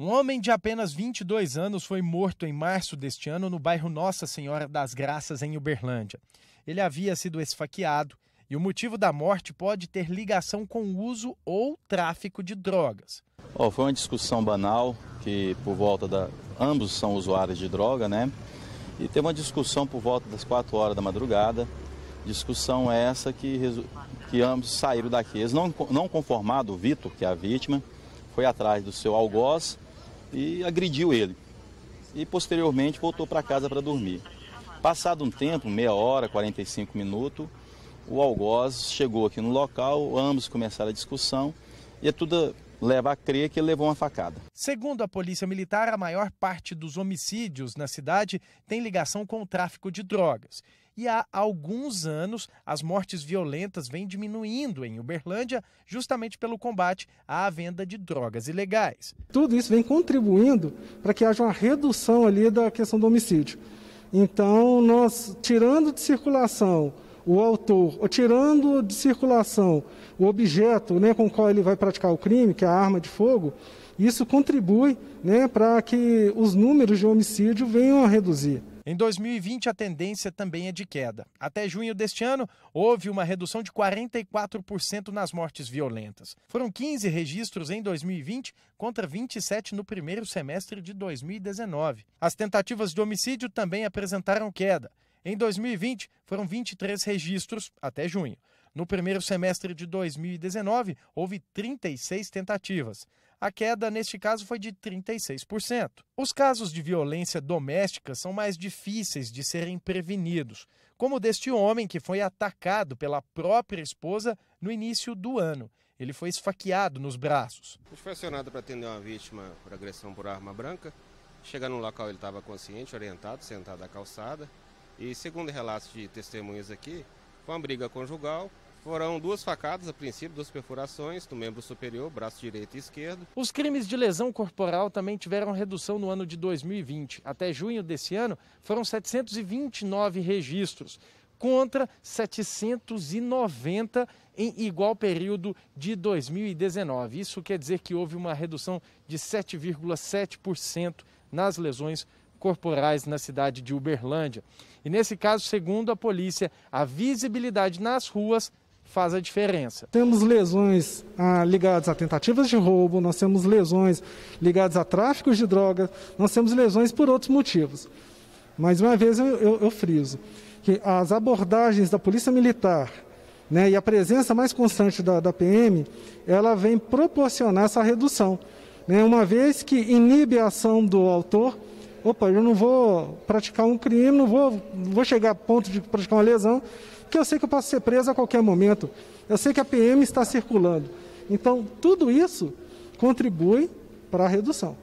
Um homem de apenas 22 anos foi morto em março deste ano no bairro Nossa Senhora das Graças, em Uberlândia. Ele havia sido esfaqueado e o motivo da morte pode ter ligação com o uso ou tráfico de drogas. Oh, foi uma discussão banal que por volta da ambos são usuários de droga, né? E teve uma discussão por volta das 4 horas da madrugada. Discussão essa que, que ambos saíram daqui. Eles não, não conformado, o Vitor, que é a vítima, foi atrás do seu algoz e agrediu ele. E posteriormente voltou para casa para dormir. Passado um tempo, meia hora, 45 minutos, o algoz chegou aqui no local, ambos começaram a discussão e é tudo leva a crer que ele levou uma facada. Segundo a Polícia Militar, a maior parte dos homicídios na cidade tem ligação com o tráfico de drogas. E há alguns anos, as mortes violentas vêm diminuindo em Uberlândia, justamente pelo combate à venda de drogas ilegais. Tudo isso vem contribuindo para que haja uma redução ali da questão do homicídio. Então, nós tirando de circulação o autor, ou tirando de circulação o objeto né, com o qual ele vai praticar o crime, que é a arma de fogo, isso contribui né, para que os números de homicídio venham a reduzir. Em 2020, a tendência também é de queda. Até junho deste ano, houve uma redução de 44% nas mortes violentas. Foram 15 registros em 2020 contra 27 no primeiro semestre de 2019. As tentativas de homicídio também apresentaram queda. Em 2020, foram 23 registros até junho. No primeiro semestre de 2019, houve 36 tentativas. A queda, neste caso, foi de 36%. Os casos de violência doméstica são mais difíceis de serem prevenidos, como deste homem que foi atacado pela própria esposa no início do ano. Ele foi esfaqueado nos braços. A gente foi acionado para atender uma vítima por agressão por arma branca. Chegando no local, ele estava consciente, orientado, sentado à calçada. E segundo relatos de testemunhas aqui, foi uma briga conjugal. Foram duas facadas, a princípio, duas perfurações no membro superior, braço direito e esquerdo. Os crimes de lesão corporal também tiveram redução no ano de 2020. Até junho desse ano, foram 729 registros, contra 790 em igual período de 2019. Isso quer dizer que houve uma redução de 7,7% nas lesões corporais na cidade de Uberlândia. E nesse caso, segundo a polícia, a visibilidade nas ruas faz a diferença. Temos lesões ah, ligadas a tentativas de roubo, nós temos lesões ligadas a tráfico de drogas, nós temos lesões por outros motivos. Mais uma vez eu, eu, eu friso que as abordagens da Polícia Militar né, e a presença mais constante da, da PM, ela vem proporcionar essa redução. Né, uma vez que inibe a ação do autor opa, eu não vou praticar um crime, não vou, vou chegar a ponto de praticar uma lesão, porque eu sei que eu posso ser preso a qualquer momento. Eu sei que a PM está circulando. Então, tudo isso contribui para a redução.